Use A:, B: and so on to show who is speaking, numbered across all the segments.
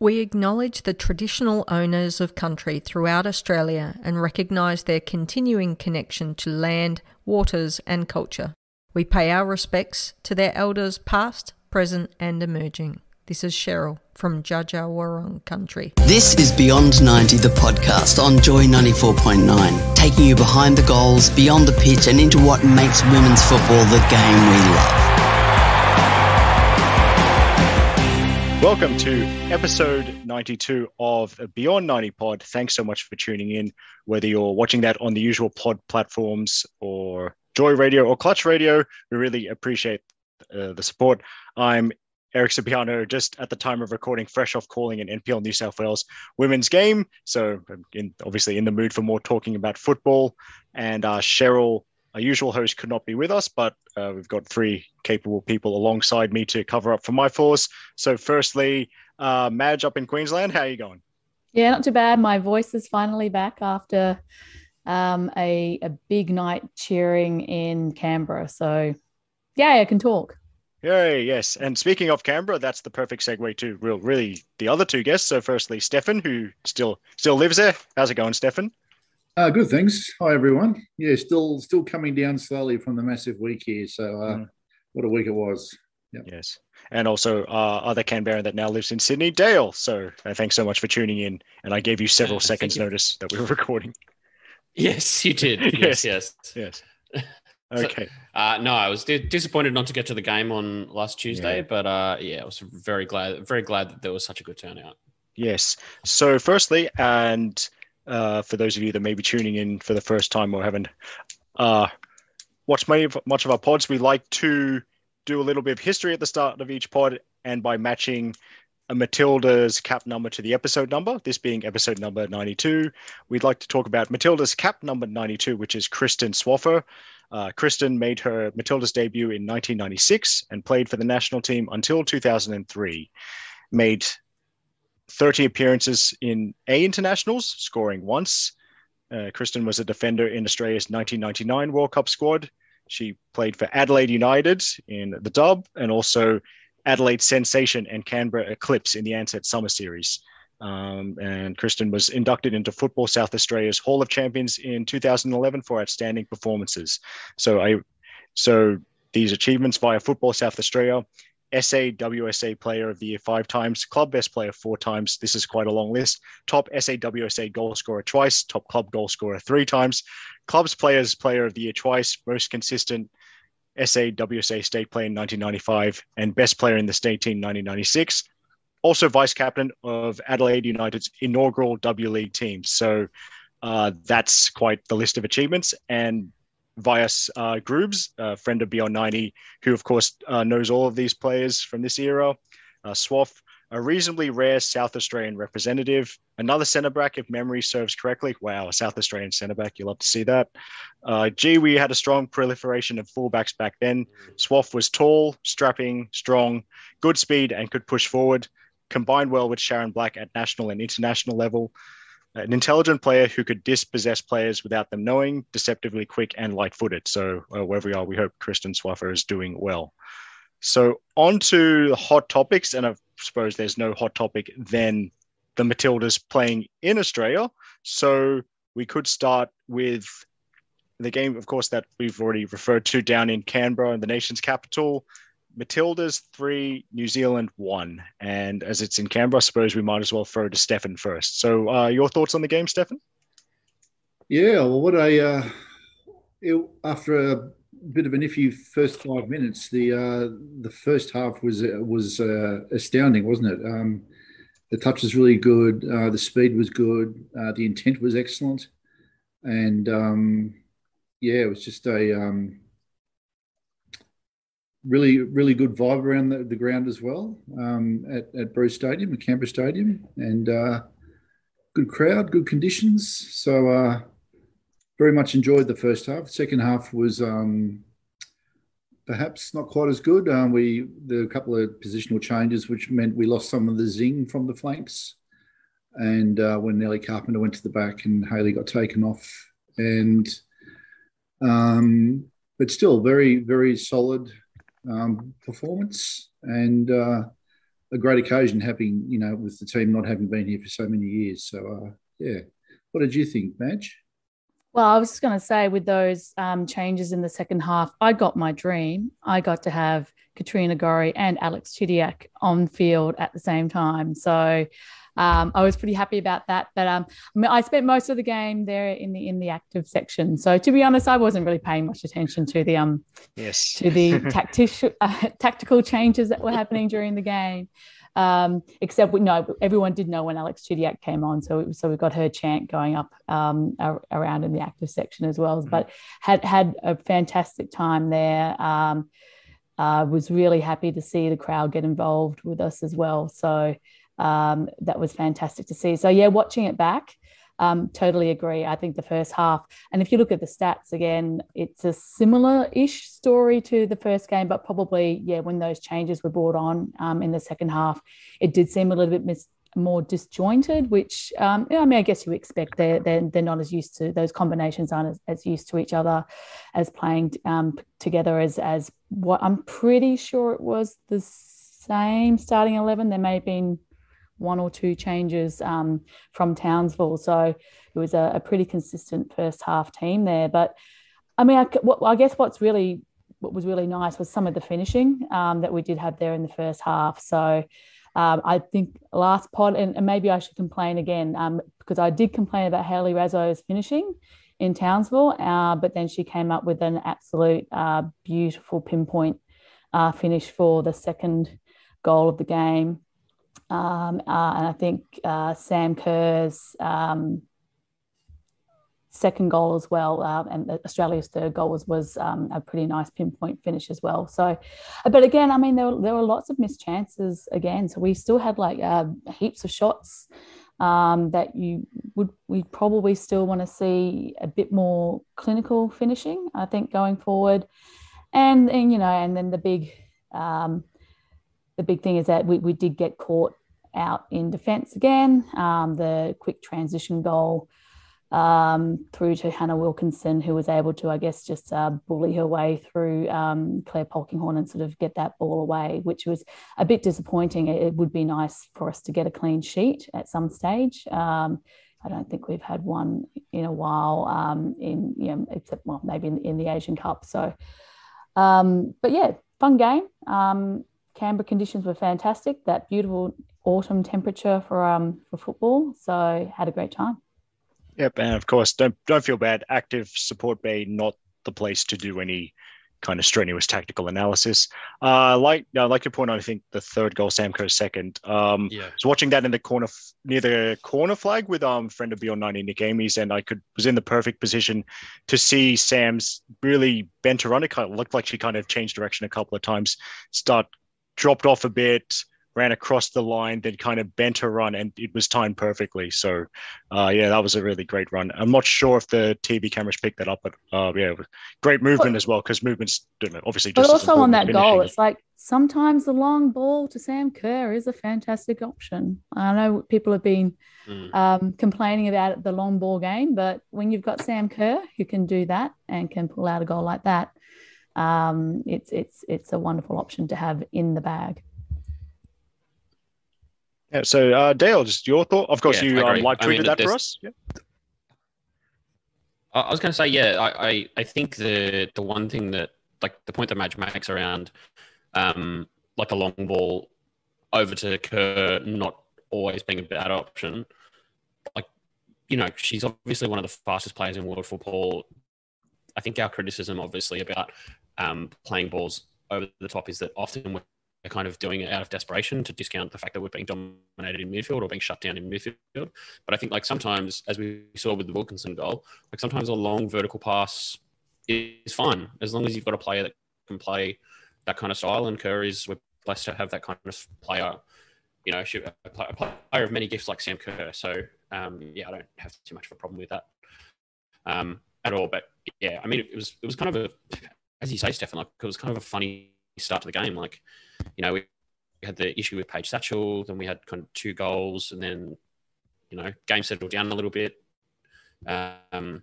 A: We acknowledge the traditional owners of country throughout Australia and recognise their continuing connection to land, waters, and culture. We pay our respects to their elders past, present, and emerging. This is Cheryl from Dja country.
B: This is Beyond 90, the podcast on Joy 94.9, taking you behind the goals, beyond the pitch, and into what makes women's football the game we love.
C: Welcome to episode 92 of Beyond 90 Pod. Thanks so much for tuning in, whether you're watching that on the usual pod platforms or Joy Radio or Clutch Radio. We really appreciate uh, the support. I'm Eric Sabiano, just at the time of recording, fresh off calling an NPL New South Wales women's game. So, in, obviously, in the mood for more talking about football. And uh, Cheryl our usual host could not be with us, but uh, we've got three capable people alongside me to cover up for my force. So, firstly, uh, Maj up in Queensland, how are you going?
D: Yeah, not too bad. My voice is finally back after um, a, a big night cheering in Canberra. So, yeah, I can talk.
C: Yay, yes. And speaking of Canberra, that's the perfect segue to real, really the other two guests. So, firstly, Steffen, who still still lives there. How's it going, Steffen?
E: Uh, good, thanks. Hi, everyone. Yeah, still still coming down slowly from the massive week here. So, uh, mm. what a week it was.
C: Yep. Yes. And also, uh, other Canberran that now lives in Sydney, Dale. So, uh, thanks so much for tuning in. And I gave you several seconds notice that we were recording.
F: Yes, you did. yes, yes.
C: Yes. Okay.
F: So, uh, no, I was di- disappointed not to get to the game on last Tuesday, yeah. but uh, yeah, I was very glad, very glad that there was such a good turnout.
C: Yes. So, firstly, and uh, for those of you that may be tuning in for the first time or haven't uh, watched much of our pods, we like to do a little bit of history at the start of each pod, and by matching a Matilda's cap number to the episode number, this being episode number 92, we'd like to talk about Matilda's cap number 92, which is Kristyn Swaffer. Uh, Kristyn made her Matilda's debut in 1996 and played for the national team until 2003. Made 30 appearances in A internationals, scoring once. Uh, Kristyn was a defender in Australia's 1999 World Cup squad. She played for Adelaide United in the dub and also Adelaide Sensation and Canberra Eclipse in the Ansett Summer Series. Um, and Kristyn was inducted into Football South Australia's Hall of Champions in 2011 for outstanding performances. So I, so these achievements via Football South Australia SA WSA Player of the Year five times, Club Best Player four times. This is quite a long list. Top SA WSA goal scorer twice, top club goal scorer three times, Clubs Players Player of the Year twice, most consistent SA WSA State Player in 1995, and Best Player in the State Team 1996. Also, vice captain of Adelaide United's inaugural W League team. So uh, that's quite the list of achievements. And via uh, Groobs, a friend of Beyond 90, who of course uh, knows all of these players from this era. Uh, Swaff, a reasonably rare South Australian representative, another centre back, if memory serves correctly. Wow, a South Australian centre back, you love to see that. Uh, gee, we had a strong proliferation of fullbacks back then. Swaff was tall, strapping, strong, good speed, and could push forward. Combined well with Sharon Black at national and international level an intelligent player who could dispossess players without them knowing, deceptively quick and light footed. So, uh, wherever we are, we hope Kristyn Swaffer is doing well. So, on to hot topics. And I suppose there's no hot topic than the Matildas playing in Australia. So, we could start with the game, of course, that we've already referred to down in Canberra, in the nation's capital. Matilda's three, New Zealand one. And as it's in Canberra, I suppose we might as well throw to Steffen first. So, uh, your thoughts on the game, Steffen?
E: Yeah, well, what I, uh, it, after a bit of an iffy first five minutes, the uh, the first half was was uh, astounding, wasn't it? Um, the touch was really good, uh, the speed was good, uh, the intent was excellent, and um, yeah, it was just a um, really, really good vibe around the, the ground as well um, at, at Bruce Stadium, at Canberra Stadium, and uh, good crowd, good conditions. So, uh, very much enjoyed the first half. Second half was um, perhaps not quite as good. Um, we there were a couple of positional changes, which meant we lost some of the zing from the flanks. And uh, when Nellie Carpenter went to the back and Hayley got taken off, and um, but still very very solid um, performance. And uh, a great occasion having, you know, with the team not having been here for so many years. So, uh, yeah. What did you think, Maj?
D: Well, I was just going to say, with those um, changes in the second half, I got my dream. I got to have Katrina Gorry and Alex Chidiac on field at the same time. So um, I was pretty happy about that. But um, I, mean, I spent most of the game there in the in the active section. So to be honest, I wasn't really paying much attention to the um
C: yes
D: to the tactical uh, tactical changes that were happening during the game. Um, except we know everyone did know when Alex Chidiac came on, so so we got her chant going up um, around in the active section as well. Mm-hmm. But had had a fantastic time there. Um, uh, was really happy to see the crowd get involved with us as well. So um, that was fantastic to see. So yeah, watching it back, um, totally agree. I think the first half, and if you look at the stats again, it's a similar-ish story to the first game, but probably yeah, when those changes were brought on um, in the second half, it did seem a little bit mis- more disjointed. Which um, I mean, I guess you expect they're, they're they're not as used to those combinations aren't as, as used to each other as playing um, together as as what I'm pretty sure it was the same starting eleven. There may have been one or two changes um, from Townsville. So it was a, a, pretty consistent first half team there. But I mean, I, I, guess what's really what was really nice was some of the finishing um, that we did have there in the first half. So um, I think last pod, and, and, maybe I should complain again um, because I did complain about Hayley Raso's finishing in Townsville, uh, but then she came up with an absolute uh, beautiful pinpoint uh, finish for the second goal of the game. Um, uh, and I think uh, Sam Kerr's um, second goal as well, uh, and Australia's third goal was was um, a pretty nice pinpoint finish as well. So, but again, I mean, there were, there were lots of missed chances again. So we still had like uh, heaps of shots um, that you would we probably still want to see a bit more clinical finishing. I think going forward, and and you know, and then the big. The big thing is that we, we did get caught out in defence again. Um, the quick transition goal um, through to Hannah Wilkinson, who was able to, I guess, just uh, bully her way through um, Claire Polkinghorne and sort of get that ball away, which was a bit disappointing. It, it would be nice for us to get a clean sheet at some stage. Um, I don't think we've had one in a while, um, in you know, except well, maybe in, in the Asian Cup. So, um, but yeah, fun game. Um, Canberra conditions were fantastic. That beautiful autumn temperature for um for football. So had a great time.
C: Yep, and of course, don't don't feel bad. Active support bay not the place to do any kind of strenuous tactical analysis. Uh, like uh, like your point on, I think the third goal, Sam Kerr second. Um, yeah. was watching that in the corner f- near the corner flag with um friend of Beyond 90, Nick Amies, and I could was in the perfect position to see Sam's really bent around. It kind of looked like she kind of changed direction a couple of times, start dropped off a bit, ran across the line, then kind of bent her run, and it was timed perfectly. So, uh, yeah, that was a really great run. I'm not sure if the TV cameras picked that up, but uh, yeah, great movement but, as well because movements obviously.
D: But also on that goal, it's like sometimes the long ball to Sam Kerr is a fantastic option. I know people have been mm. um, complaining about the long ball game, but when you've got Sam Kerr who can do that and can pull out a goal like that, um, it's it's it's a wonderful option to have in the bag.
C: Yeah. So uh, Dale, just your thought. Of course, yeah, you um, live tweeted I mean, that for us. Yeah.
F: I was going to say, yeah, I, I, I, think the the one thing that like the point that Maj makes around um, like a long ball over to Kerr not always being a bad option. Like, you know, she's obviously one of the fastest players in world football. I think our criticism, obviously, about um, playing balls over the top is that often we're kind of doing it out of desperation to discount the fact that we're being dominated in midfield or being shut down in midfield. But I think like sometimes, as we saw with the Wilkinson goal, like sometimes a long vertical pass is fine as long as you've got a player that can play that kind of style. And Kerr is we're blessed to have that kind of player. You know, a player of many gifts like Sam Kerr. So um, yeah, I don't have too much of a problem with that um, at all. But yeah, I mean, it was it was kind of a as you say, Steffen, like it was kind of a funny start to the game. Like, you know, we had the issue with Paige Satchell, then we had kind of two goals, and then, you know, game settled down a little bit. Um,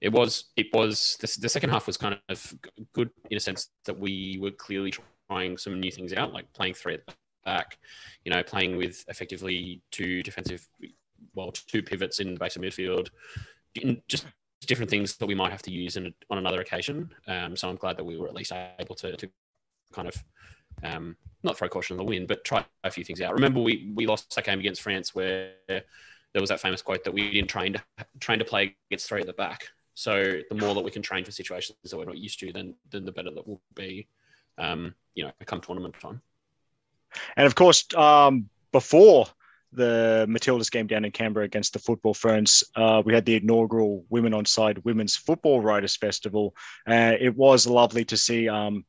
F: it was it was the, the second half was kind of good in a sense that we were clearly trying some new things out, like playing three at the back. You know, playing with effectively two defensive, well, two pivots in the base of midfield, just different things that we might have to use in, on another occasion. Um, so I'm glad that we were at least able to, to kind of um, not throw caution on the wind, but try a few things out. Remember, we we lost that game against France where there was that famous quote that we didn't train to train to play against three at the back. So the more that we can train for situations that we're not used to, then then the better that will be. Um, you know, come tournament time.
C: And of course, um, before the Matildas game down in Canberra against the Football Ferns, uh, we had the inaugural Women on Side Women's Football Writers Festival. Uh, it was lovely to see um,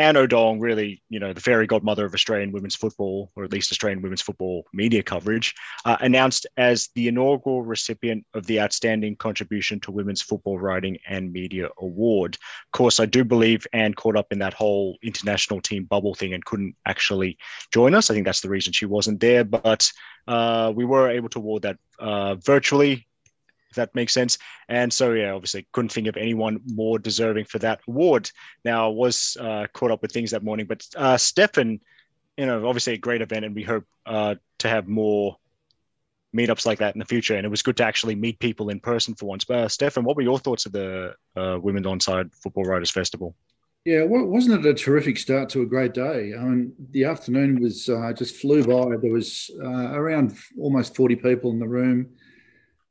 C: Ann Odong, really, you know, the fairy godmother of Australian women's football, or at least Australian women's football media coverage, uh, announced as the inaugural recipient of the Outstanding Contribution to Women's Football Writing and Media Award. Of course, I do believe Anne caught up in that whole international team bubble thing and couldn't actually join us. I think that's the reason she wasn't there, but uh, we were able to award that uh, virtually if that makes sense. And so, yeah, obviously couldn't think of anyone more deserving for that award. Now, I was uh, caught up with things that morning, but uh, Steffen, you know, obviously a great event, and we hope uh, to have more meetups like that in the future. And it was good to actually meet people in person for once. But uh, Steffen, what were your thoughts of the uh, Women Onside Football Writers Festival?
E: Yeah, well, wasn't it a terrific start to a great day? I mean, the afternoon was uh, just flew by. There was around almost forty people in the room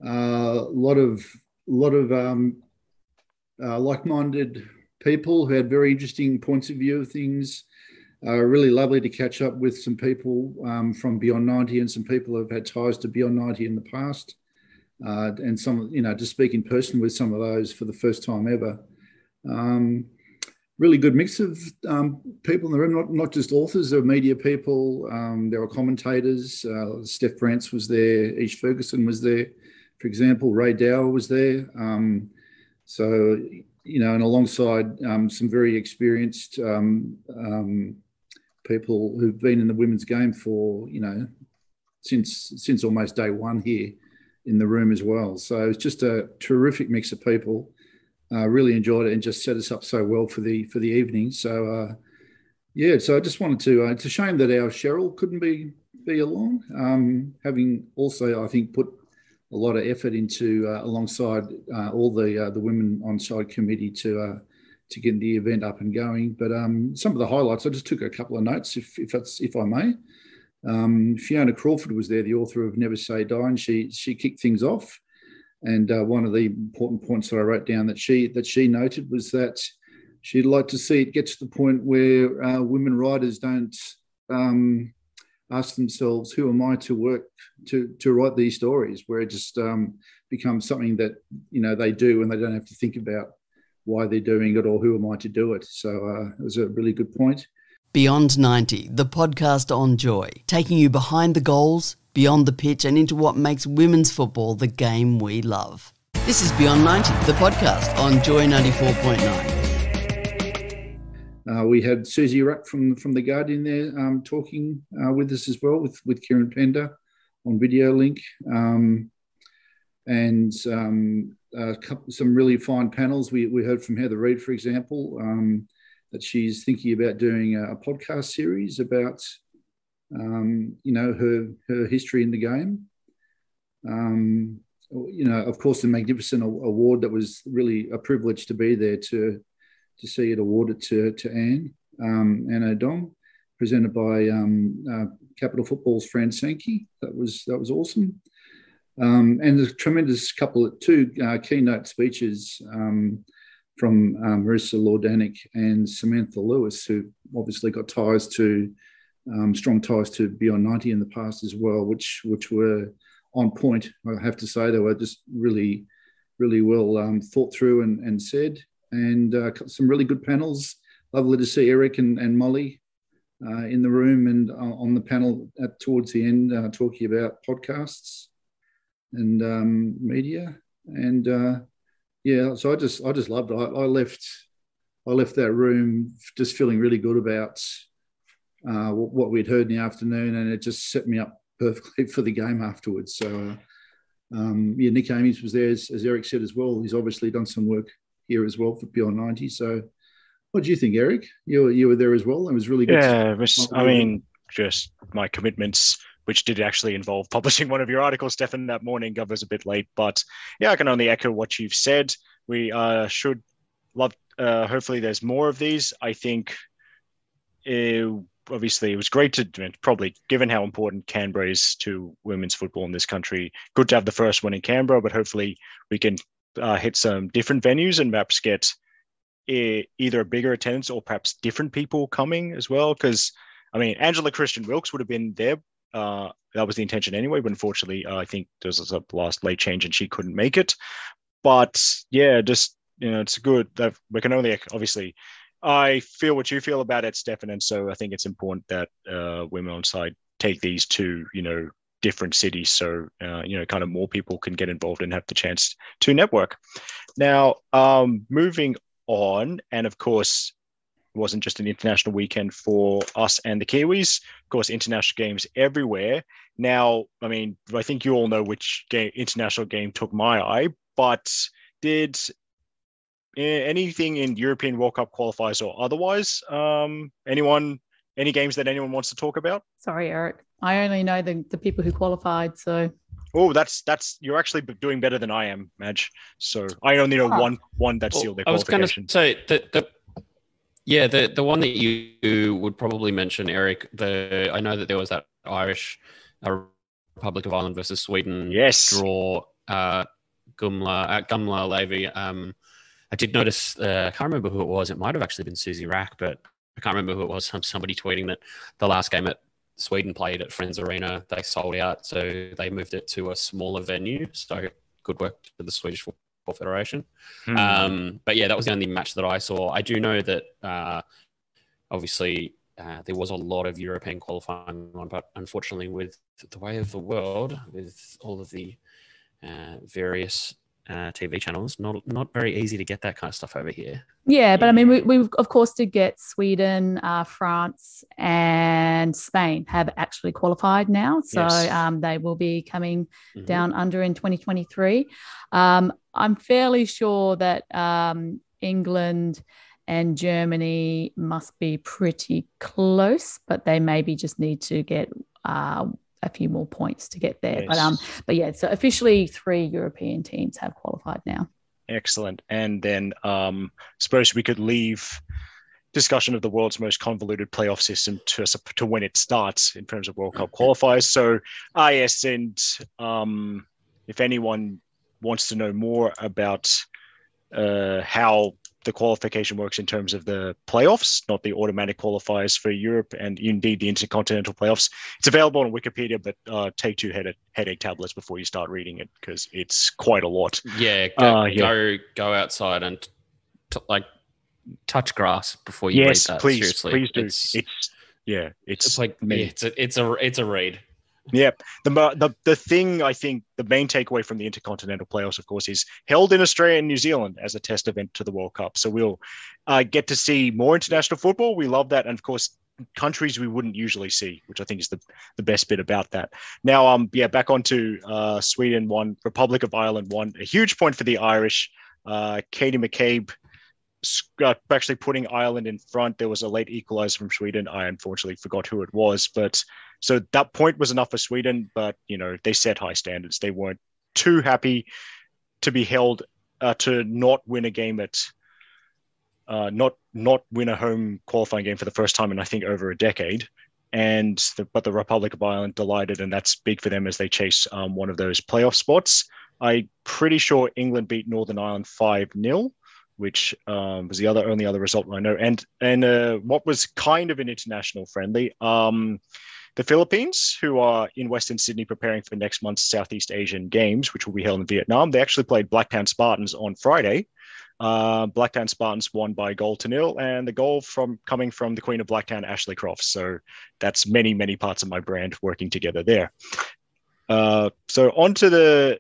E: a lot of lot of um, uh, like-minded people who had very interesting points of view of things. Uh, really lovely to catch up with some people um, from Beyond 90 and some people who have had ties to Beyond 90 in the past. Uh, and some, you know, to speak in person with some of those for the first time ever. Um, really good mix of um, people in the room, not, not just authors, there were media people, um, there were commentators. Uh, Steph Brantz was there, Ish Ferguson was there for example, Ray Dower was there. Um, so, you know, and alongside um, some very experienced um, um, people who've been in the women's game for, you know, since since almost day one here in the room as well. So it's just a terrific mix of people. Uh, really enjoyed it and just set us up so well for the for the evening. So uh, yeah, so I just wanted to. Uh, it's a shame that our Cheryl couldn't be be along, um, having also I think put a lot of effort into uh, alongside uh, all the uh, the women on side committee to uh, to get the event up and going. But um, some of the highlights, I just took a couple of notes, if if that's if I may. Um, Fiona Crawford was there, the author of Never Say Die, and she she kicked things off. And uh, one of the important points that I wrote down that she that she noted was that she'd like to see it get to the point where uh, women writers don't um, ask themselves, who am I to work to to write these stories? Where it just um, becomes something that you know they do and they don't have to think about why they're doing it or who am I to do it. So uh, it was a really good point.
B: Beyond 90, the podcast on joy, taking you behind the goals, beyond the pitch, and into what makes women's football the game we love. This is Beyond 90, the podcast on Joy 94.9.
E: Uh, we had Susie Ruck from from the Guardian there um, talking uh, with us as well with with Kieran Pender on video link, um, and um, some really fine panels. We we heard from Heather Reid, for example, um, that she's thinking about doing a, a podcast series about um, you know her her history in the game. Um, you know, of course, the magnificent award that was really a privilege to be there to to see it awarded to, to Ann, um, Ann Odong, presented by um, uh, Capital Football's Fran Sankey. That was that was awesome. Um, and a tremendous couple of two uh, keynote speeches um, from um, Marissa Lordanic and Samantha Lewis, who obviously got ties to um, strong ties to Beyond 90 in the past as well, which which were on point. I have to say they were just really, really well um, thought through and, and said and uh, some really good panels. Lovely to see Eric and, and Molly uh, in the room and uh, on the panel at, towards the end uh, talking about podcasts and um, media. And uh, yeah, so I just I just loved it. I, I, left I left that room just feeling really good about what we'd heard in the afternoon, and it just set me up perfectly for the game afterwards. So. Um, yeah, Nick Amies was there, as, as Eric said as well. He's obviously done some work here as well for Beyond 90. So what do you think, Eric? You were, you were there as well. It was really good.
C: Yeah, was, I mean, just my commitments, which did actually involve publishing one of your articles, Steffen, that morning. I was a bit late, but yeah, I can only echo what you've said. We uh, should love. Uh, hopefully, there's more of these. I think. It, obviously, it was great to probably, given how important Canberra is to women's football in this country, good to have the first one in Canberra. But hopefully, we can uh, hit some different venues and perhaps get a, either a bigger attendance or perhaps different people coming as well. Because I mean, Angela Christian Wilkes would have been there. Uh, that was the intention anyway, but unfortunately, uh, I think there was a last late change and she couldn't make it. But yeah, just you know, it's good that we can only obviously. I feel what you feel about it, Steffen, and so I think it's important that uh, women on side take these two, you know different cities so uh, you know kind of more people can get involved and have the chance to network. Now um, moving on and of course it wasn't just an international weekend for us and the kiwis. Of course international games everywhere. Now i mean i think you all know which game international game took my eye but did anything in european world cup qualifiers or otherwise? Um, anyone any games that anyone wants to talk about?
D: Sorry eric I only know the, the people who qualified. So
C: Oh, that's that's you're actually doing better than I am, Maj. So I only know oh. one one that sealed their
F: I was going to say that the yeah the the one that you would probably mention, Eric. The I know that there was that Irish uh, Republic of Ireland versus Sweden
C: yes
F: draw uh, Gamla at uh, Gamla Ullevi. Um, I did notice. Uh, I can't remember who it was. It might have actually been Susie Rack, but I can't remember who it was. Somebody tweeting that the last game at Sweden played at Friends Arena. They sold out, so they moved it to a smaller venue. So good work to the Swedish Football Federation. Hmm. Um, but yeah, that was the only match that I saw. I do know that uh, obviously uh, there was a lot of European qualifying on, but unfortunately, with the way of the world, with all of the uh, various uh, TV channels. Not not very easy to get that kind of stuff over here.
D: Yeah, but I mean, we, we of course did get Sweden, uh, France, and Spain have actually qualified now, so yes. um, they will be coming mm-hmm. down under in 2023. Um, I'm fairly sure that um, England and Germany must be pretty close, but they maybe just need to get uh, a few more points to get there. Yes. But um, but yeah, so officially three European teams have qualified now.
C: Excellent. And then um, suppose we could leave discussion of the world's most convoluted playoff system to us to when it starts in terms of World Cup qualifiers. So, ah, yes, and um, if anyone wants to know more about uh, how the qualification works in terms of the playoffs, not the automatic qualifiers for Europe and indeed the intercontinental playoffs. It's available on Wikipedia, but uh, take two headache, headache tablets before you start reading it because it's quite a lot.
F: Yeah, go, uh, yeah. go, go outside and t- like touch grass before you
C: yes,
F: read that.
C: Please,
F: Seriously,
C: please do. It's, it's yeah, it's,
F: it's like yeah, it's a it's a it's a read.
C: Yep. The, the the thing I think the main takeaway from the Intercontinental Playoffs, of course, is held in Australia and New Zealand as a test event to the World Cup. So we'll uh, get to see more international football. We love that, and of course, countries we wouldn't usually see, which I think is the, the best bit about that. Now, um, yeah, back onto uh, Sweden one, Republic of Ireland one, a huge point for the Irish. Uh, Katie McCabe uh, actually putting Ireland in front. There was a late equalizer from Sweden. I unfortunately forgot who it was, but so that point was enough for Sweden, but you know they set high standards. They weren't too happy to be held uh, to not win a game at uh, not not win a home qualifying game for the first time in I think over a decade. And the, but the Republic of Ireland delighted, and that's big for them as they chase um, one of those playoff spots. I'm pretty sure England beat Northern Ireland five 0 which um, was the other only other result I know. And and uh, what was kind of an international friendly. Um, the Philippines, who are in Western Sydney preparing for next month's Southeast Asian Games, which will be held in Vietnam, they actually played Blacktown Spartans on Friday. Uh, Blacktown Spartans won by goal to nil, and the goal from coming from the Queen of Blacktown, Ashley Crofts. So that's many, many parts of my brand working together there. Uh, so on to the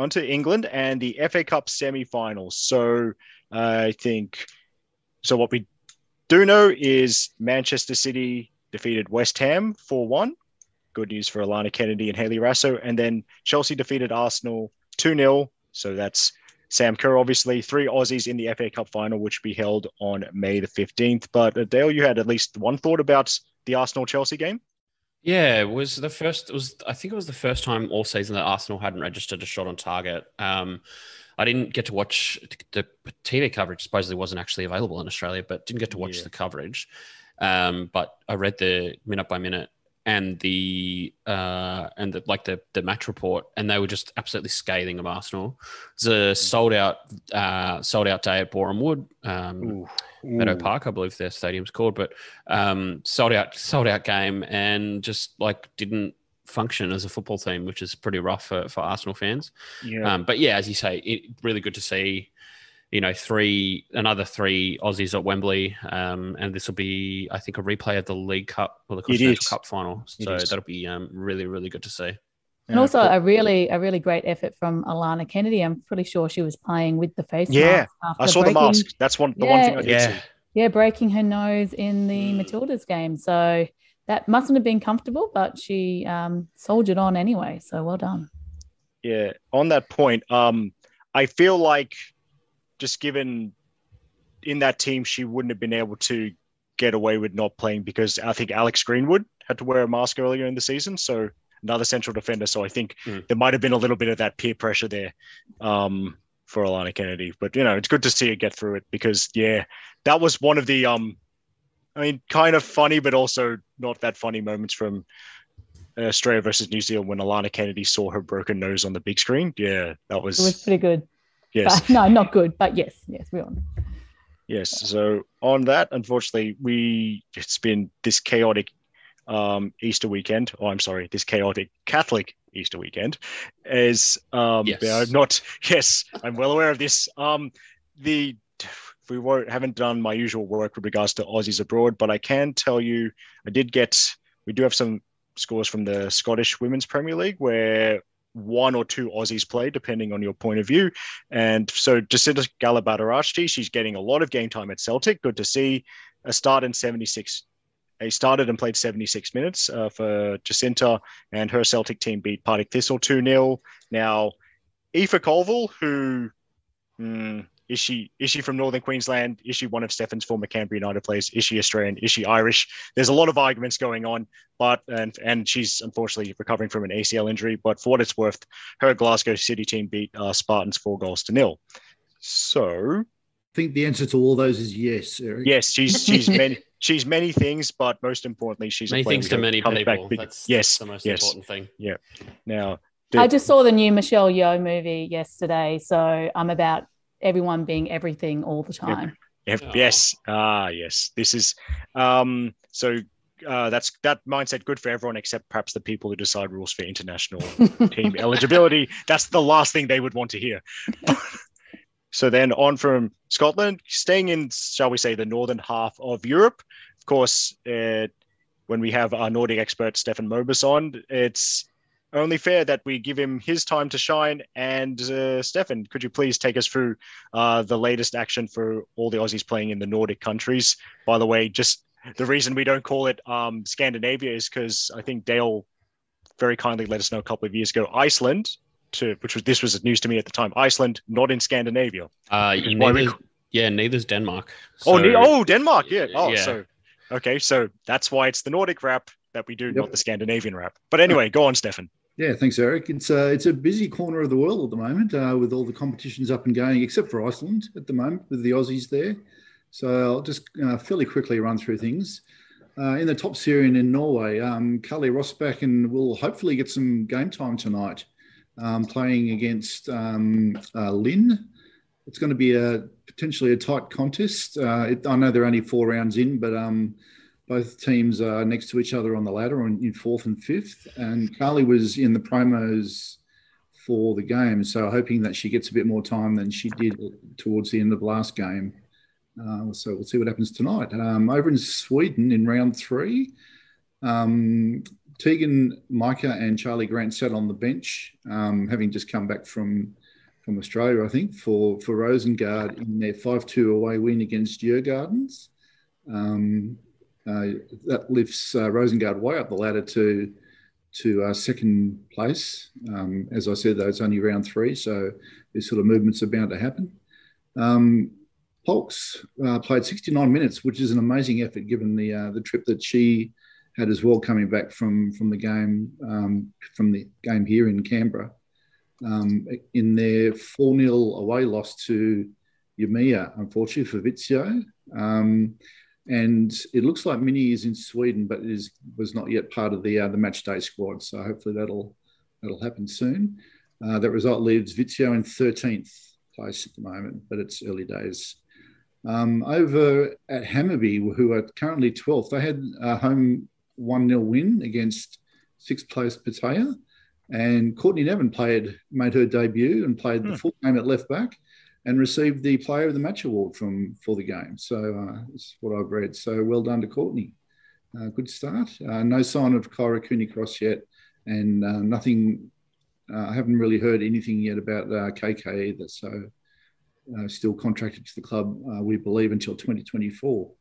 C: onto England and the FA Cup semi-finals. So uh, I think so. What we do know is Manchester City defeated West Ham 4 1. Good news for Alana Kennedy and Hayley Raso. And then Chelsea defeated Arsenal 2 0. So that's Sam Kerr, obviously, three Aussies in the FA Cup final, which will be held on May the 15th. But uh, Dale, you had at least one thought about the Arsenal Chelsea game?
F: Yeah, it was the first. It was I think it was the first time all season that Arsenal hadn't registered a shot on target. Um, I didn't get to watch the TV coverage. Supposedly wasn't actually available in Australia, but didn't get to watch
C: Yeah.
F: the coverage. Um, but I read the minute by minute and the uh, and the, like the the match report, and they were just absolutely scathing of Arsenal. It's a sold out uh, sold out day at Boreham Wood. Um,
C: Ooh.
F: Meadow
C: Ooh.
F: Park, I believe their stadium's called, but um, sold out, sold out game, and just like didn't function as a football team, which is pretty rough for, for Arsenal fans.
C: Yeah.
F: Um, but yeah, as you say, it really good to see. You know, three another three Aussies at Wembley, um, and this will be, I think, a replay of the League Cup or the Continental. Cup final. So that'll be um, really, really good to see.
D: And
C: Yeah,
D: also
C: cool.
D: a really a really great effort from Alana Kennedy. I'm pretty sure she was playing with the face
C: Yeah,
D: mask.
C: I
D: after
C: saw the
D: breaking-
C: mask. That's one. The one thing I did
F: Yeah,
C: see.
D: Yeah, breaking her nose in the
F: Mm.
D: Matildas game. So that mustn't have been comfortable, but she um, soldiered on anyway. So well done.
C: Yeah. On that point, um, I feel like just given in that team, she wouldn't have been able to get away with not playing because I think Alex Greenwood had to wear a mask earlier in the season. So another central defender. So I think
F: Mm.
C: there might have been a little bit of that peer pressure there um, for Alana Kennedy. But you know, it's good to see her get through it because yeah, that was one of the um, I mean, kind of funny, but also not that funny moments from uh, Australia versus New Zealand when Alana Kennedy saw her broken nose on the big screen. Yeah, that was,
D: It was pretty good.
C: Yes,
D: But, no, not good, but yes, yes, we all know.
C: yes. So on that, unfortunately, we it's been this chaotic um, Easter weekend. Oh, I'm sorry, this chaotic Catholic Easter weekend is um,
F: Yes.
C: yeah, I'm not. Yes, I'm well aware of this. Um, the we won't haven't done my usual work with regards to Aussies abroad, but I can tell you I did get we do have some scores from the Scottish Women's Premier League where one or two Aussies play, depending on your point of view. And so Jacynta Galabadaarachchi, she's getting a lot of game time at Celtic. Good to see. A start in 76. He started and played 76 minutes uh, for Jacinta, and her Celtic team beat Partick Thistle 2 0. Now, Aoife Colville, who hmm, is she is she from Northern Queensland? Is she one of Steffen's former Canberra United players? Is she Australian? Is she Irish? There's a lot of arguments going on, but and and she's unfortunately recovering from an ACL injury. But for what it's worth, her Glasgow City team beat uh, Spartans four goals to nil. So
E: I think the answer to all those is yes, Eric.
C: yes, she's she's many she's many things, but most importantly, she's
F: Many
C: a
F: things to many
C: comes back
F: people.
C: big.
F: That's,
C: yes,
F: that's the most
C: yes.
F: important thing. Yeah.
C: Now,
D: I just saw the new Michelle Yeoh movie yesterday, so I'm about everyone being everything all the time.
C: Yep,
F: Oh.
C: Yes. Ah, yes. This is um so uh, that's that mindset good for everyone except perhaps the people who decide rules for international team eligibility. That's the last thing they would want to hear. so then on from Scotland, staying in, shall we say, the northern half of Europe. Of course, uh, when we have our Nordic expert Steffen Mobus on, it's only fair that we give him his time to shine. And uh, Steffen, could you please take us through uh, the latest action for all the Aussies playing in the Nordic countries? By the way, just the reason we don't call it um, Scandinavia is because I think Dale very kindly let us know a couple of years ago Iceland, to which was this was news to me at the time. Iceland, not in Scandinavia.
F: Uh,
C: neither, is we
F: yeah, neither's Denmark.
C: oh, ne- oh, Denmark. Yeah. Oh,
F: Yeah.
C: so okay, so that's why it's the Nordic rap that we do,
E: Yep.
C: not the Scandinavian rap. But anyway, go on, Steffen.
E: Yeah, thanks, Eric. It's a it's a busy corner of the world at the moment uh, with all the competitions up and going, except for Iceland at the moment with the Aussies there. So I'll just uh, fairly quickly run through things. Uh, in the Toppserien in Norway, um, Karly Roestbakken will hopefully get some game time tonight, um, playing against um, uh, Lyn. It's going to be a potentially a tight contest. Uh, it, I know they're only four rounds in, but um, both teams are next to each other on the ladder in fourth and fifth. And Karly was in the promos for the game, so hoping that she gets a bit more time than she did towards the end of the last game. Uh, so we'll see what happens tonight. Um, over in Sweden in round three, um, Teagan, Micah, and Charli Grant sat on the bench, um, having just come back from from Australia, I think, for for Rosengard in their five two away win against Djurgårdens. Um, that lifts uh, Rosengard way up the ladder to to uh, second place. Um, as I said, though, it's only round three, so these sort of movements are bound to happen. Um, Polks uh, played 69 minutes, which is an amazing effort given the uh, the trip that she had as well coming back from from the game um, from the game here in Canberra um, in their 4 0 away loss to Umeå, unfortunately for Vittsjö. And it looks like Mini is in Sweden, but is was not yet part of the uh, the match day squad. So hopefully that'll that'll happen soon. Uh, that result leaves Vittsjö in 13th place at the moment, but it's early days. Um, over at Hammarby, who are currently 12th, they had a home 1 0 win against sixth place Piteå. And Courtney Nevin played, made her debut and played the hmm. full game at left back and received the Player of the Match award from for the game. So uh, that's what I've read. So well done to Courtney. Uh, good start. Uh, no sign of Kyra Cooney Cross yet, and uh, nothing. Uh, I haven't really heard anything yet about KK uh, either. So still contracted to the club, we believe, until 2024.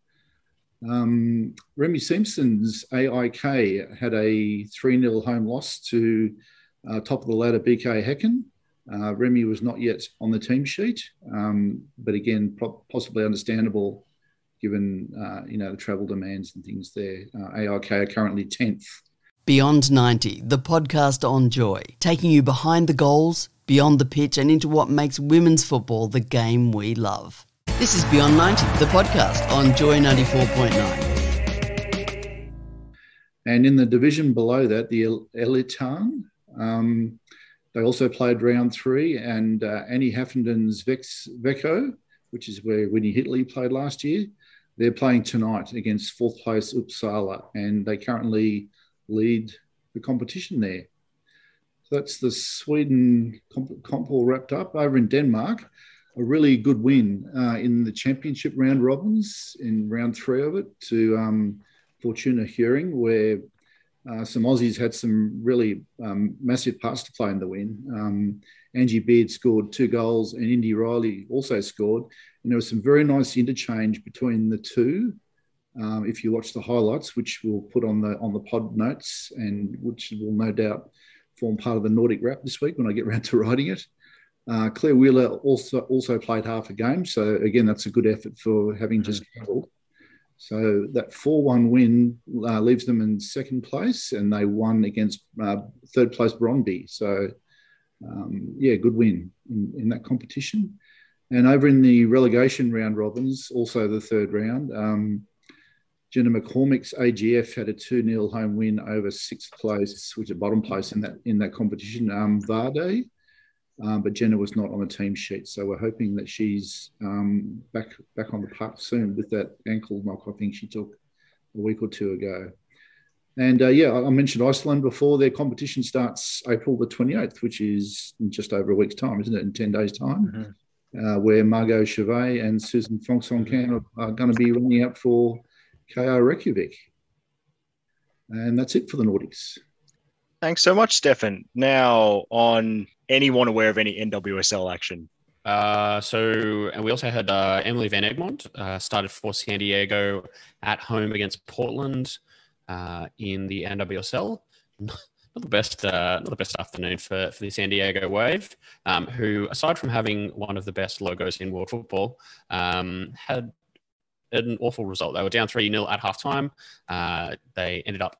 E: Um, Remy Siemsen's AIK had a 3 0 home loss to top of the ladder BK Häcken. Uh, Remy was not yet on the team sheet, um, but again, possibly understandable given uh, you know the travel demands and things there. Uh, AIK are currently 10th.
B: Beyond 90, the podcast on Joy, taking you behind the goals, beyond the pitch, and into what makes women's football the game we love. This is Beyond 90, the podcast on Joy 94.9.
E: And in the division below that, the Elitettan, um, they also played round three, and uh, Annie Haffenden's Vex, Veco, which is where Winnie Hitley played last year, they're playing tonight against fourth place Uppsala, and they currently lead the competition there. So that's the Sweden comp, comp all wrapped up. Over in Denmark, a really good win uh, in the championship round robins in round three of it to um, Fortuna Hjørring, where uh, some Aussies had some really um, massive parts to play in the win. Um, Angie Beard scored two goals, and Indi Riley also scored. And there was some very nice interchange between the two. Um, if you watch the highlights, which we'll put on the on the pod notes, and which will no doubt form part of the Nordic wrap this week when I get around to writing it. Uh, Claire Wheeler also also played half a game, so again that's a good effort for having just travelled. So that four-one win uh, leaves them in second place, and they won against uh, third place Brøndby. So um, yeah, good win in, in, that competition. And over in the relegation round robins, also the third round, um, Jenna McCormick's AGF had a 2 0 home win over sixth place, which is bottom place in that in that competition. Um, um, but Jenna was not on the team sheet, so we're hoping that she's um, back back on the park soon with that ankle knock. I think she took a week or two ago. And uh, yeah, I mentioned Iceland before. Their competition starts April the 28th, which is in just over a week's time, isn't it? In 10 days' time, mm-hmm. uh, where Margot Chevet and Susan Fongsong are, are going to be running out for KR Reykjavik. And that's it for the Nordics.
C: Thanks so much, Steffen. Now, on anyone aware of any NWSL action?
F: Uh, so, and we also had uh, Emily Van Egmond uh, started for San Diego at home against Portland uh, in the NWSL. Not the best, uh, not the best afternoon for, for the San Diego Wave, um, who, aside from having one of the best logos in world football, um, had an awful result. They were down 3 0 at halftime. Uh, they ended up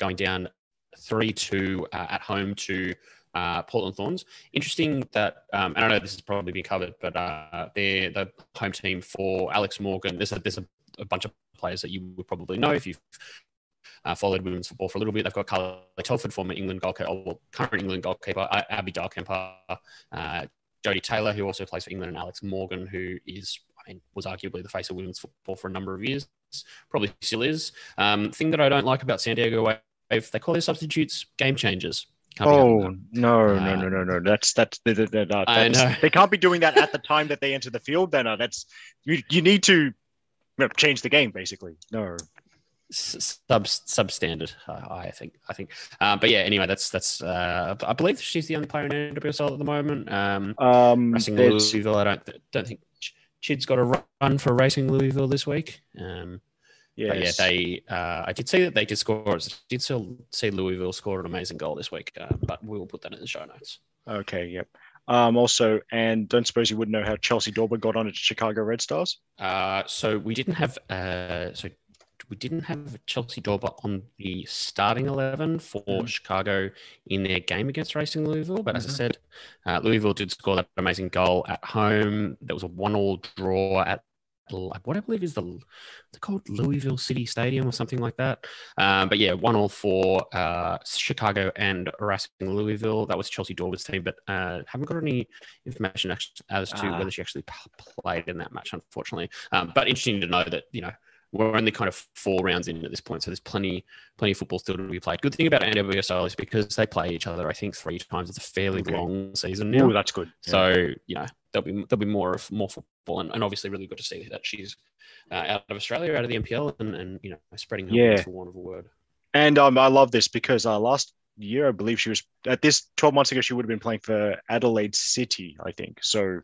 F: going down 3 2 uh, at home to uh, Portland Thorns. Interesting that, um, and I don't know this has probably been covered, but uh, they're the home team for Alex Morgan. There's a, there's a, a bunch of players that you would probably know if you've uh, followed women's football for a little bit. They've got Carly Telford, former England goalkeeper, or current England goalkeeper, Abby Dahlkemper, uh, Jodie Taylor, who also plays for England, and Alex Morgan, who is, I mean, was arguably the face of women's football for a number of years. Probably still is. Um, thing that I don't like about San Diego they call their substitutes game changers.
C: Oh no, uh, no, no, no, no! That's that's, that, that, that, I know. they can't be doing that at the time that they enter the field. Then uh, that's you. You need to change the game basically. No,
F: sub substandard. Uh, I think. I think. Uh, but yeah. Anyway, that's that's. Uh, I believe she's the only player in NWSL at the moment. Um, um Racing Louisville. I don't don't think Chid's got a run for Racing Louisville this week. Um, Yes. But yeah, they. Uh, I did see that they did score. I did still see Louisville score an amazing goal this week, uh, but we will put that in the show notes.
C: Okay. Yep. Um, also, and don't suppose you wouldn't know how Chelsea Dawber got on at Chicago Red Stars?
F: Uh, so we didn't have. Uh, so we didn't have Chelsea Dawber on the starting 11 for
C: Mm-hmm.
F: Chicago in their game against Racing Louisville. But as I
C: Mhm.
F: said, uh, Louisville did score that amazing goal at home. There was a one-all draw at what I believe is the it's called Louisville City Stadium or something like that. Um, but yeah, one all for uh, Chicago and Racing Louisville. That was Chelsea Dawber's team, but uh, haven't got any information as as to
C: Ah.
F: whether she actually played in that match, unfortunately. Um, but interesting to know that you know we're only kind of four rounds in at this point, so there's plenty plenty of football still to be played. Good thing about NWSL is because they play each other, I think three times. It's a fairly
C: Okay.
F: long season now.
C: Oh, that's good. Yeah.
F: So you know there'll be there'll be more of more football, and, and obviously really good to see that she's uh, out of Australia, out of the NPL, and, and you know spreading her
C: Yeah.
F: for want of a word.
C: And um, I love this because uh, last year, I believe she was at this 12 months ago, she would have been playing for Adelaide City, I think. So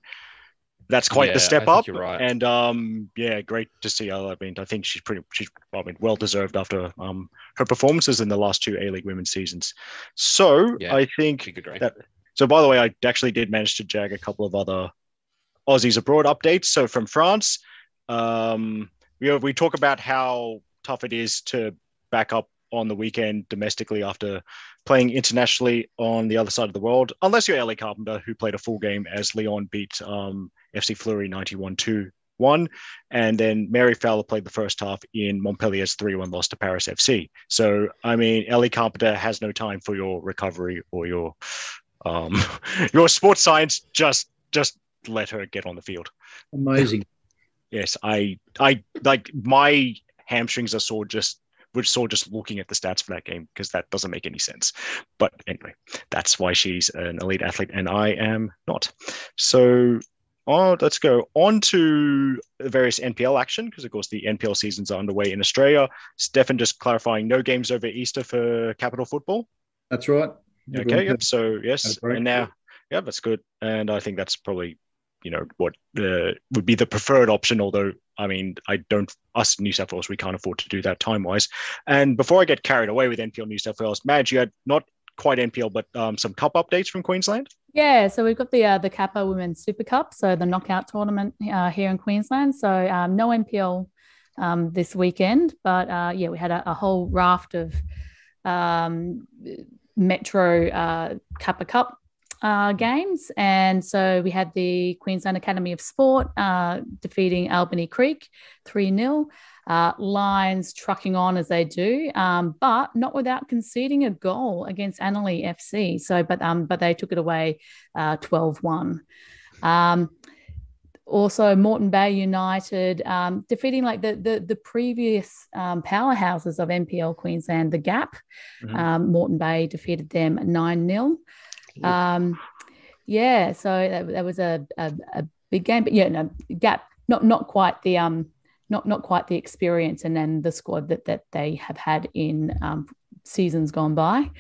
C: that's quite
F: Yeah,
C: the step up.
F: you're right.
C: And um, yeah, great to see her. I mean, I think she's pretty, she's, I mean, well deserved after um, her performances in the last two A League women's seasons. So
F: Yeah.
C: I think that- so by the way, I actually did manage to jag a couple of other Aussies abroad updates. So from France, um, we we talk about how tough it is to back up on the weekend domestically after playing internationally on the other side of the world, unless you're Ellie Carpenter, who played a full game as Lyon beat um, FC Fleury 91 2 1. And then Mary Fowler played the first half in Montpellier's 3 1 loss to Paris FC. So, I mean, Ellie Carpenter has no time for your recovery or your um, your sports science. Just just let her get on the field.
E: Amazing.
C: Yes, I I like my hamstrings are sore just were sore just looking at the stats for that game because that doesn't make any sense. But anyway, that's why she's an elite athlete and I am not. So oh, let's go on to the various NPL action because of course the NPL seasons are underway in Australia. Steffen just clarifying no games over Easter for capital football.
E: That's right.
C: Okay, yep. So yes, and now, yeah, that's good. And I think that's probably, you know, what uh, would be the preferred option. Although, I mean, I don't, us New South Wales, we can't afford to do that time wise. And before I get carried away with NPL New South Wales, Maj, you had not quite NPL, but um, some cup updates from Queensland.
D: Yeah, so we've got the uh, the Kappa Women's Super Cup, so the knockout tournament uh, here in Queensland. So um, no NPL um, this weekend, but uh, yeah, we had a, a whole raft of um, Metro uh, Kappa Cup uh, games, and so we had the Queensland Academy of Sport uh, defeating Albany Creek three 0 uh, Lions trucking on as they do, um, but not without conceding a goal against Annerley FC. So, but um, but they took it away uh, 12-1. Um, also, Moreton Bay United um, defeating like the the, the previous um, powerhouses of NPL Queensland, the Gap.
C: Mhm.
D: Um, Moreton Bay defeated them 9 0. Um, yeah, so that, that was a, a, a big game, but yeah, no, Gap not not quite the um not not quite the experience and then the squad that that they have had in um, seasons gone by.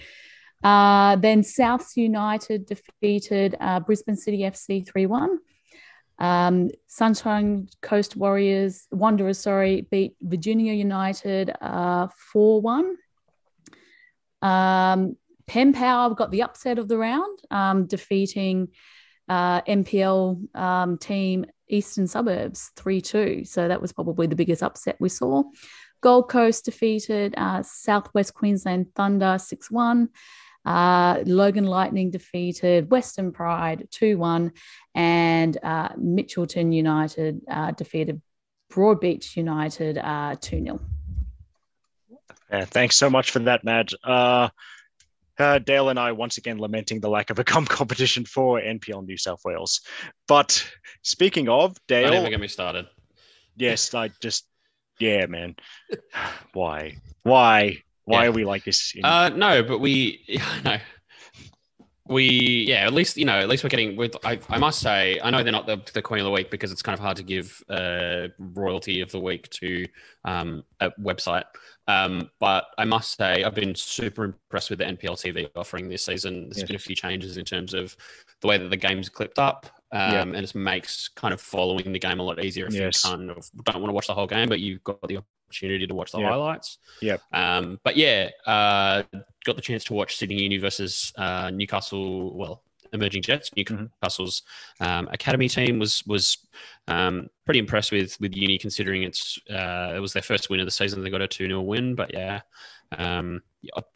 D: Uh, then Souths United defeated uh, Brisbane City FC 3 1. Um, Sunshine Coast Warriors, Wanderers, sorry, beat Virginia United uh, 4 1. Um, Penn Power got the upset of the round, um, defeating uh, NPL um, team Eastern Suburbs 3 2. So that was probably the biggest upset we saw. Gold Coast defeated uh, Southwest Queensland Thunder 6 1. Uh, Logan Lightning defeated Western Pride 2 1. And uh, Mitchelton United uh, defeated Broadbeach United uh, 2 0.
C: Yeah, thanks so much for that, Maj. Uh, uh, Dale and I once again lamenting the lack of a com competition for NPL New South Wales. But speaking of
F: Don't
C: Dale,
F: even get me started.
C: yes, I just, yeah, man, why, why, why
F: Yeah.
C: are we like this? in-
F: Uh, no, but we, no, we, yeah, at least you know, at least we're getting. With I, I must say, I know they're not the, the queen of the week because it's kind of hard to give uh, royalty of the week to um, a website. Um, but I must say, I've been super impressed with the NPL TV offering this season. There's
C: Yes.
F: been a few changes in terms of the way that the game's clipped up. Um,
C: Yeah.
F: And it makes kind of following the game a lot easier if
C: Yes.
F: you kind of don't want to watch the whole game, but you've got the opportunity to watch the
C: Yeah.
F: highlights.
C: Yep.
F: Um, but yeah, uh, got the chance to watch Sydney Uni versus uh, Newcastle. Well, emerging Jets. Newcastle's um, academy team was was um, pretty impressed with with Uni, considering it's uh, it was their first win of the season. They got a two 0 win, but yeah. Um,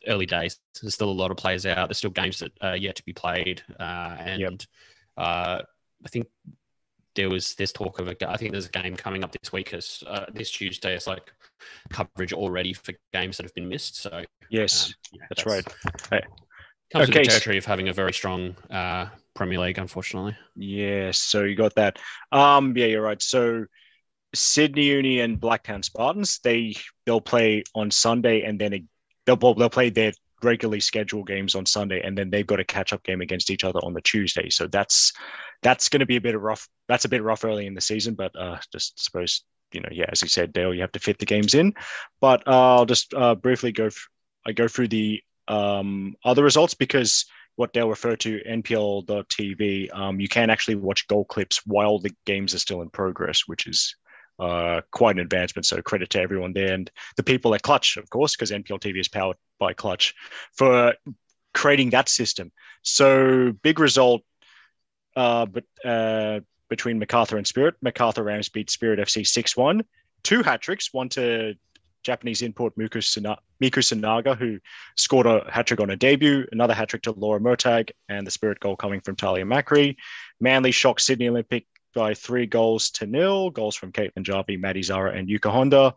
F: early days. There's still a lot of players out. There's still games that are yet to be played, uh, and
C: Yep.
F: uh, I think there was this talk of a. I think there's a game coming up this week as uh, this Tuesday. It's like coverage already for games that have been missed. So
C: Yes,
F: um, yeah,
C: that's right. Hey.
F: Comes with the territory of having a very strong uh, Premier League, unfortunately.
C: Yes, so you got that. Um, yeah, you're right. So Sydney Uni and Blacktown Spartans, they they'll play on Sunday, and then it, they'll they'll play their regularly scheduled games on Sunday, and then they've got a catch up game against each other on the Tuesday. So that's that's going to be a bit of rough. That's a bit rough early in the season, but uh, just suppose you know, yeah, as you said, Dale, you have to fit the games in. But uh, I'll just uh, briefly go. F- I go through the um, other results because what Dale referred to, NPL.tv, um, you can actually watch goal clips while the games are still in progress, which is uh, quite an advancement. So credit to everyone there and the people at Clutch, of course, because NPL TV is powered by Clutch for creating that system. So big result, uh, but uh, between MacArthur and Spirit. MacArthur Rams beat Spirit FC six one. Two hat tricks, one to Japanese import Miku, Sunaga, who scored a hat trick on a debut, another hat trick to Laura Murtag, and the Spirit goal coming from Talia Macri. Manly shocked Sydney Olympic by three goals to nil. Goals from Caitlin Jarvie, Maddie Zara, and Yuka Honda.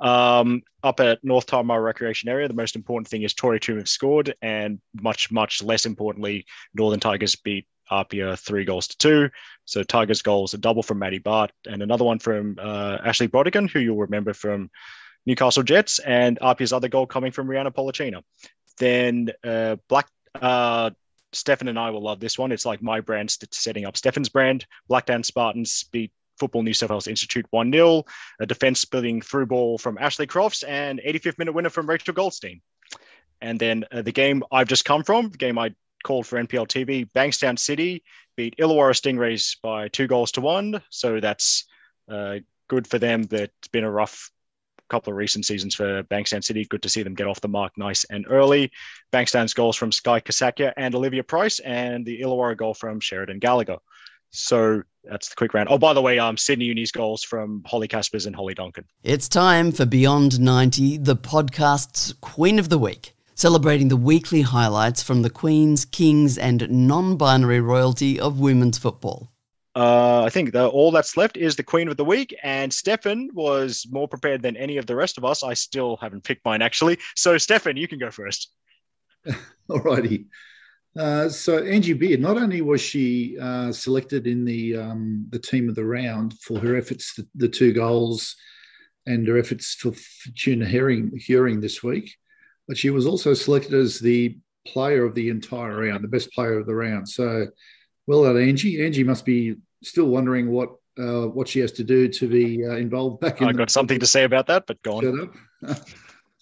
C: Um, up at North Tamar Recreation Area, the most important thing is Tori Toom have scored, and much, much less importantly, Northern Tigers beat APIA three goals to two. So Tigers goals, a double from Maddie Bart, and another one from uh, Ashley Brodigan, who you'll remember from Newcastle Jets, and APIA's other goal coming from Rihanna Polacina. Then uh, Black uh, Steffen and I will love this one. It's like my brand st- setting up Steffen's brand. Blacktown Spartans beat Football New South Wales Institute 1 0. A defense splitting through ball from Ashley Crofts and 85th minute winner from Rachel Goldstein. And then uh, the game I've just come from, the game I called for NPL TV, Bankstown City beat Illawarra Stingrays by two goals to one. So that's uh, good for them. That it's been a rough couple of recent seasons for Bankstown City. Good to see them get off the mark nice and early. Bankstown's goals from Sky Kasakia and Olivia Price, and the Illawarra goal from Sheridan Gallagher. So that's the quick round. Oh, by the way, um, Sydney Uni's goals from Holly Caspers and Holly Duncan.
B: It's time for Beyond 90, the podcast's Queen of the Week, celebrating the weekly highlights from the Queens, Kings, and non binary royalty of women's football.
C: Uh, I think the, all that's left is the Queen of the Week, and Steffen was more prepared than any of the rest of us. I still haven't picked mine actually. So, Steffen, you can go first.
E: Alrighty. Uh, so Angie Beard, not only was she uh, selected in the um, the team of the round for her efforts, the, the two goals, and her efforts for Fortuna Hjørring, Hearing this week, but she was also selected as the player of the entire round, the best player of the round. So, well done, Angie. Angie must be still wondering what uh, what she has to do to be uh, involved back in.
C: I
E: the-
C: got something to say about that, but go on.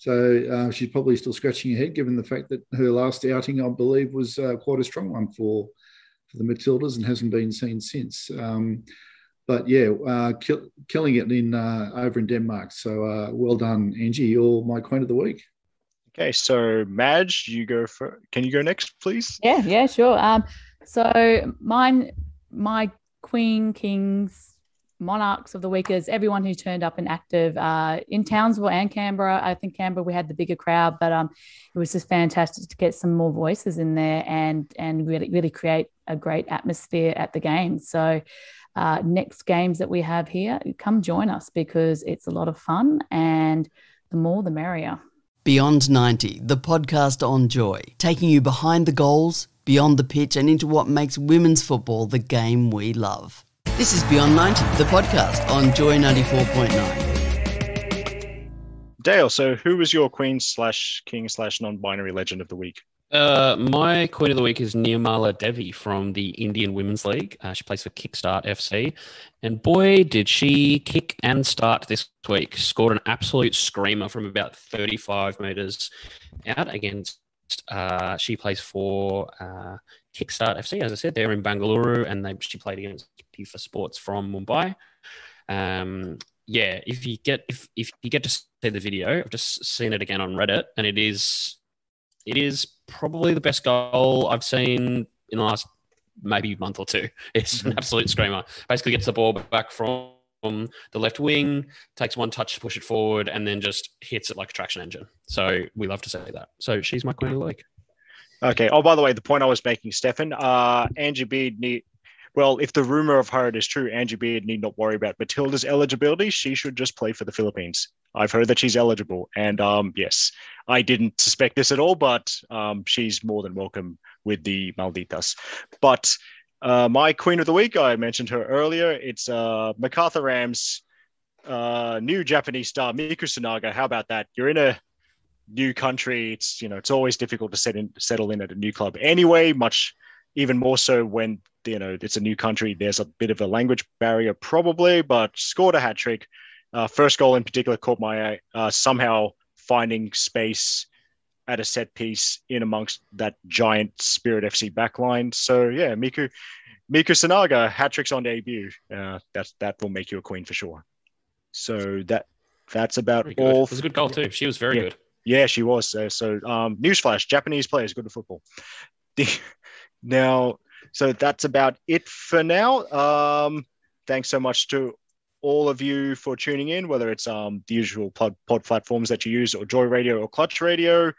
E: So uh, she's probably still scratching her head, given the fact that her last outing, I believe, was uh, quite a strong one for for the Matildas and hasn't been seen since. Um, but yeah, uh, kill, killing it in uh, over in Denmark. So uh, well done, Angie. You're my queen of the week.
C: Okay, so Maj, you go for. Can you go next, please?
D: Yeah, yeah, sure. Um, so mine, my Queen, Kings, Monarchs of the week is everyone who turned up and active uh, in Townsville and Canberra. I think Canberra we had the bigger crowd, but um, it was just fantastic to get some more voices in there and and really really create a great atmosphere at the game. So. Uh, next games that we have here, come join us because it's a lot of fun and the more the merrier.
B: Beyond 90, the podcast on joy, taking you behind the goals, beyond the pitch, and into what makes women's football the game we love. This is Beyond 90, the podcast on Joy 94.9.
C: Dale, so who was your Queen slash King slash non-binary legend of the week?
F: Uh, my queen of the week is Nirmala Devi from the Indian Women's League. Uh, she plays for Kickstart FC. And boy, did she kick and start this week. Scored an absolute screamer from about 35 metres out against, uh, she plays for uh, Kickstart FC, as I said, they're in Bangalore, and they, she played against FIFA Sports from Mumbai. Um, yeah, if you get if, if you get to see the video, I've just seen it again on Reddit, and it is it is probably the best goal I've seen in the last maybe month or two. It's an
C: Mhm.
F: absolute screamer. Basically, gets the ball back from the left wing, takes one touch to push it forward, and then just hits it like a traction engine. So we love to see that. So she's my queen of the.
C: Okay. Oh, by the way, the point I was making, Steffen, uh, Angie Beard need. Well, if the rumor of her is true, Angie Beard need not worry about Matilda's eligibility. She should just play for the Philippines. I've heard that she's eligible, and um, yes, I didn't suspect this at all, but um, she's more than welcome with the Malditas. But uh, my queen of the week, I mentioned her earlier. It's uh, MacArthur Rams' uh, new Japanese star, Miku Sunaga. How about that? You're in a new country. It's you know it's always difficult to set in, settle in at a new club anyway. Much even more so when you know it's a new country. There's a bit of a language barrier probably, but scored a hat trick. Uh, first goal in particular caught my eye. Uh, somehow finding space at a set piece in amongst that giant Spirit FC backline. So yeah, Miku Miku Sunaga hat tricks on debut. Uh, that's that will make you a queen for sure. So that that's about all.
F: It was a good goal too. She was very
C: Yeah.
F: good.
C: Yeah, she was. Uh, so, um, newsflash: Japanese players good at football. The, now, so that's about it for now. Um, thanks so much to all of you for tuning in, whether it's um, the usual pod, pod platforms that you use, or Joy Radio or Clutch Radio,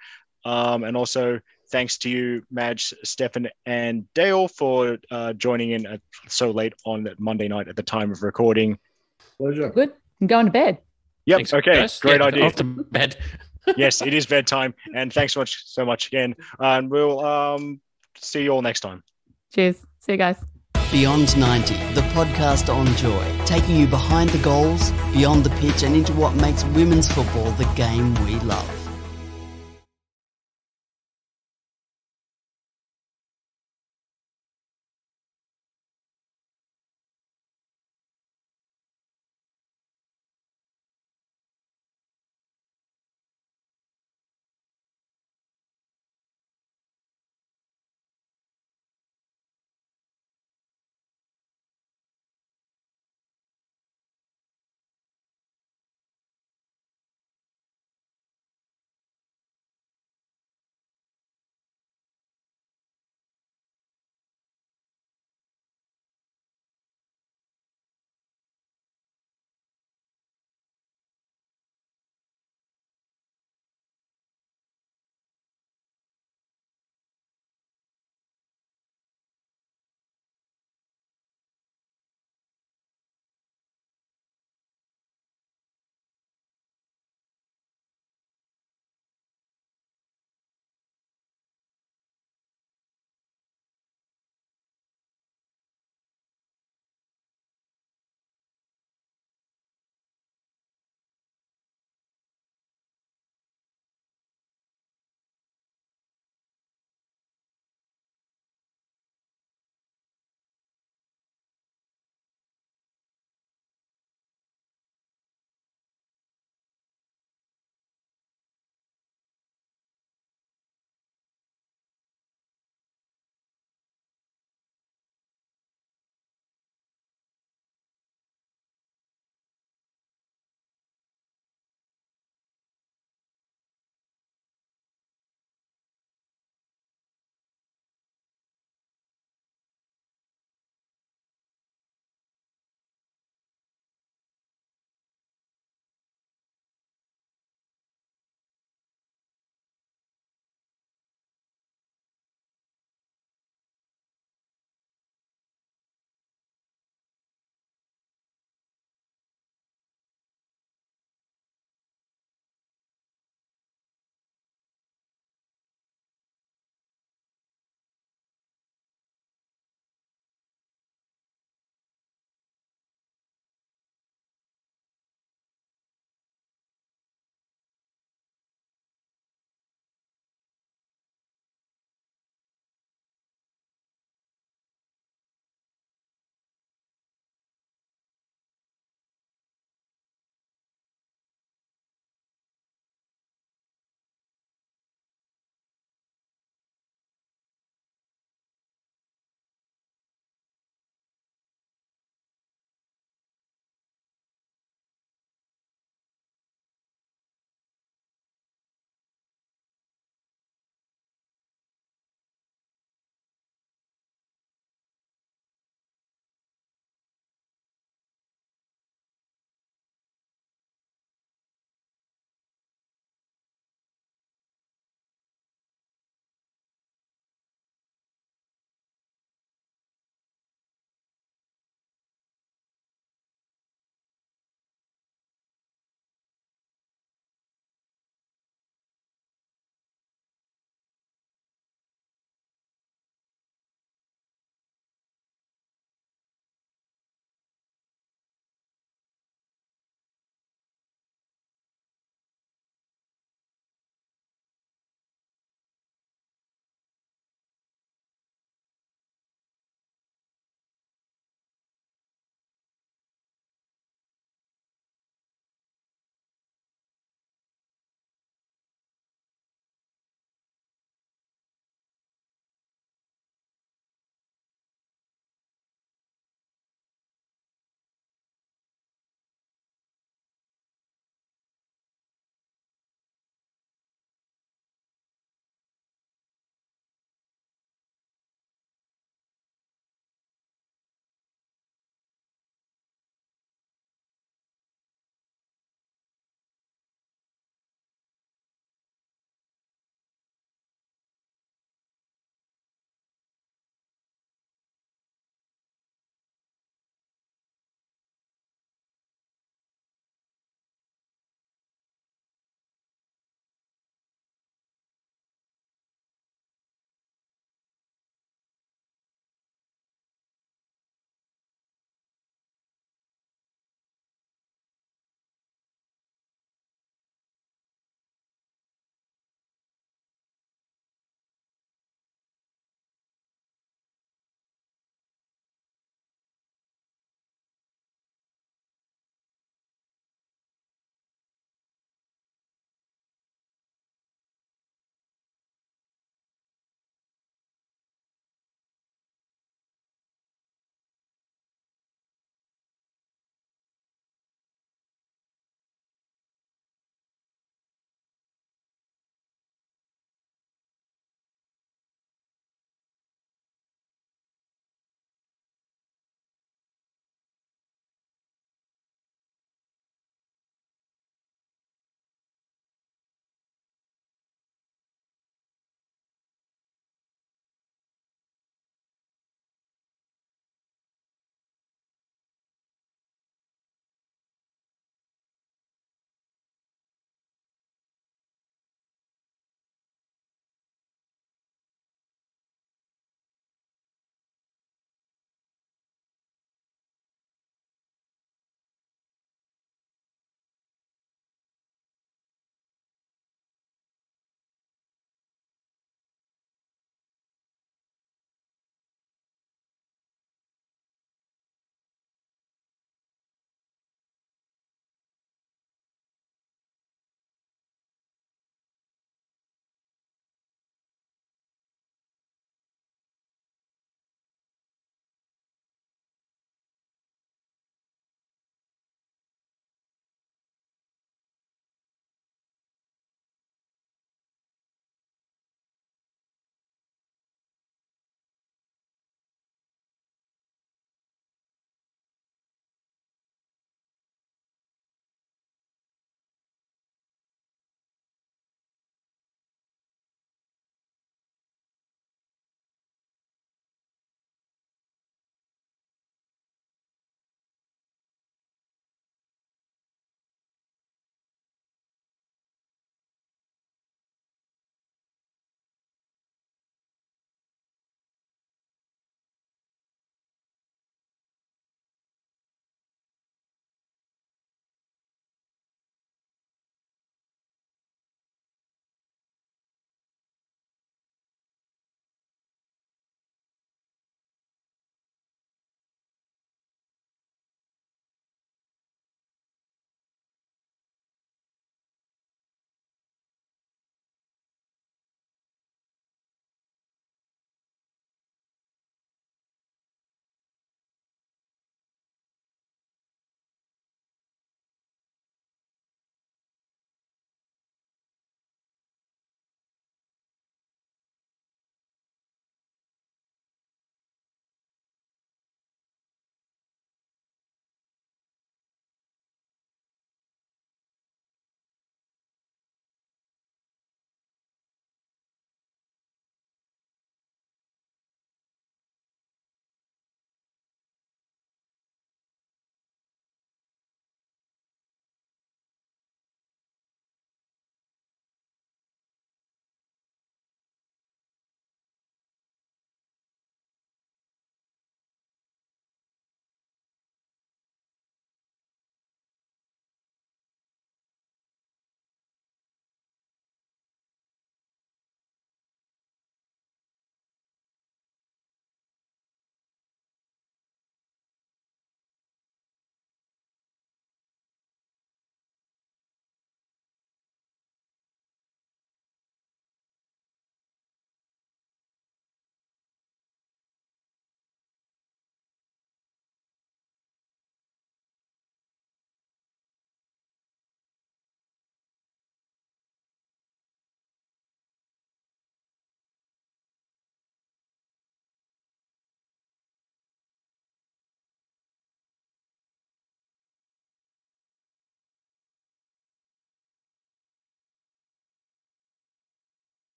C: um, and also thanks to you, Maj, Steffen, and Dale for uh, joining in at, so late on Monday night at the time of recording.
E: Pleasure.
D: Good. I'm going to bed.
C: Yep.
F: Thanks,
C: okay.
F: guys.
C: Great
F: Yeah,
C: idea.
F: Off to bed.
C: yes, it is bedtime. And thanks so much so much again. And we'll um, see you all next time.
D: Cheers. See you guys.
B: Beyond 90, the podcast on Joy, taking you behind the goals, beyond the pitch, and into what makes women's football the game we love.